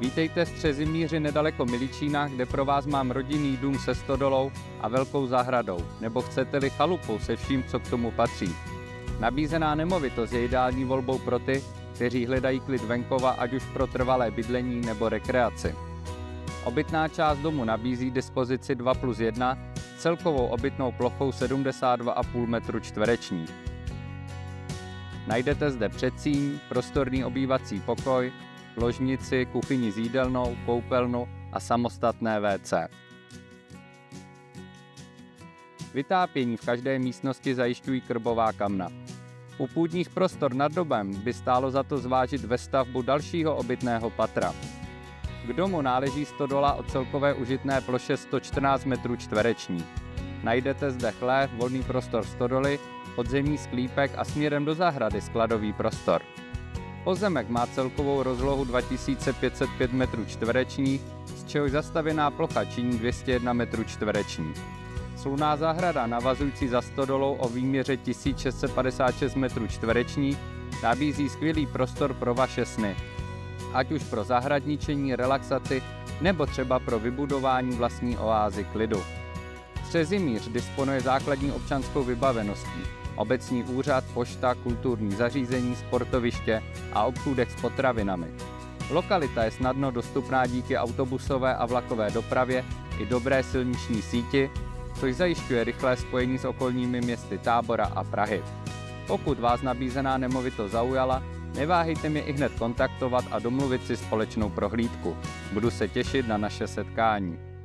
Vítejte v Střezimíři nedaleko Miličína, kde pro vás mám rodinný dům se stodolou a velkou zahradou, nebo chcete-li chalupu se vším, co k tomu patří. Nabízená nemovitost je ideální volbou pro ty, kteří hledají klid venkova, ať už pro trvalé bydlení nebo rekreaci. Obytná část domu nabízí dispozici 2 plus 1 celkovou obytnou plochou 72,5 m čtvereční. Najdete zde předsíň, prostorný obývací pokoj, ložnici, kuchyni s jídelnou, koupelnu a samostatné WC. Vytápění v každé místnosti zajišťují krbová kamna. U půdních prostor nad dobem by stálo za to zvážit ve stavbu dalšího obytného patra. K domu náleží stodola o celkové užitné ploše 114 metrů čtvereční. Najdete zde chlév, volný prostor stodoly, podzemní sklípek a směrem do zahrady skladový prostor. Pozemek má celkovou rozlohu 2505 metrů čtverečních, z čehož zastavěná plocha činí 201 metrů čtverečních. Sluná zahrada navazující za stodolou o výměře 1656 metrů čtverečních nabízí skvělý prostor pro vaše sny. Ať už pro zahradničení, relaxaci nebo třeba pro vybudování vlastní oázy klidu. Střezimíř disponuje základní občanskou vybaveností, obecní úřad, pošta, kulturní zařízení, sportoviště a obchůdek s potravinami. Lokalita je snadno dostupná díky autobusové a vlakové dopravě i dobré silniční síti, což zajišťuje rychlé spojení s okolními městy Tábora a Prahy. Pokud vás nabízená nemovitost zaujala, neváhejte mě i hned kontaktovat a domluvit si společnou prohlídku. Budu se těšit na naše setkání.